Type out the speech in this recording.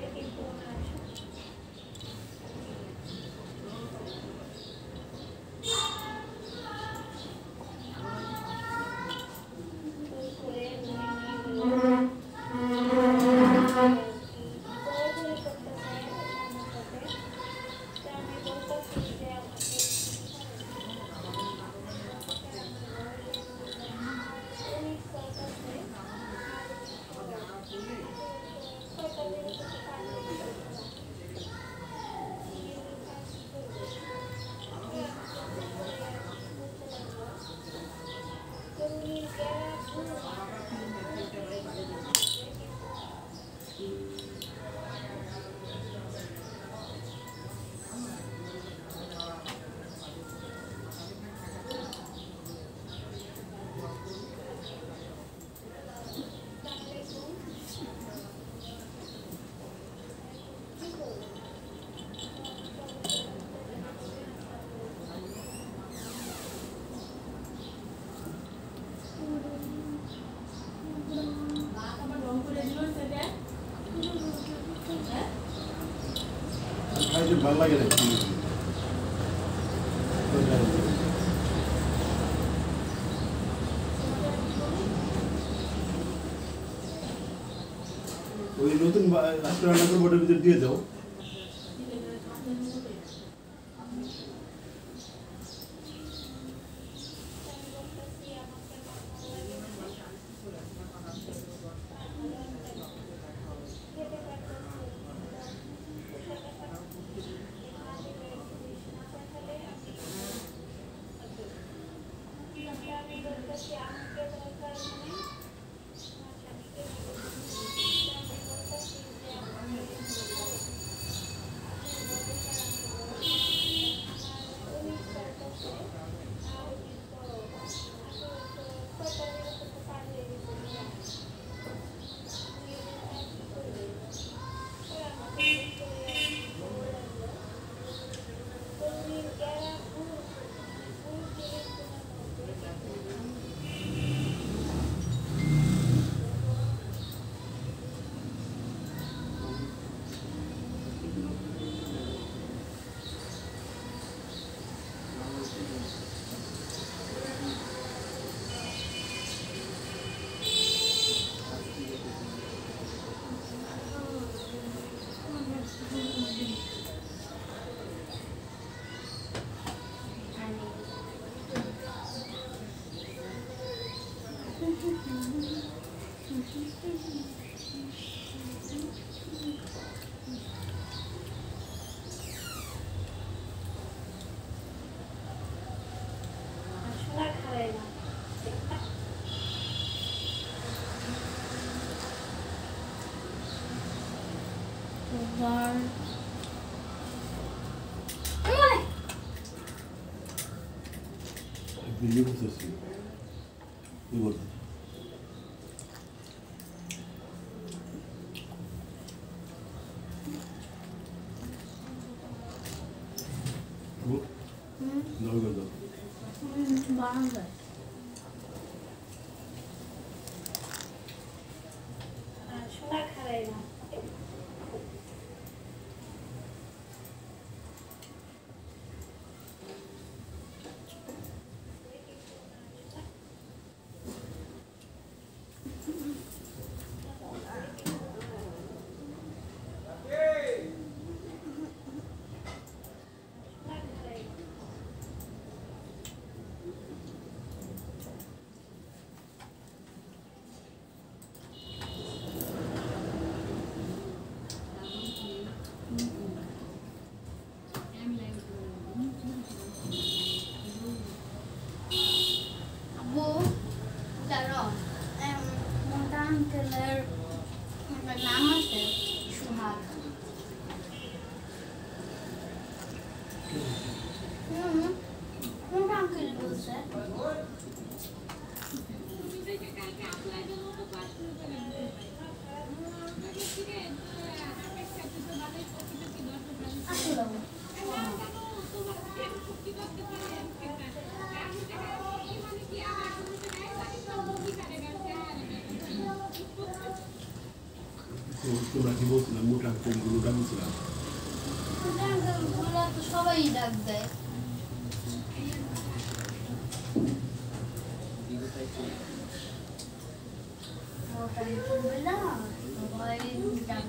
very important. ভালো লাগে না ওই নতুন রাষ্ট্রীয় রান্না ভিতরে দিয়ে দাও 이거 썼어요. 이거. তোরা কি না মোটা কোনগুলো ডাকছিলাম তো সবাই ডাক দেয় মোটা ডাক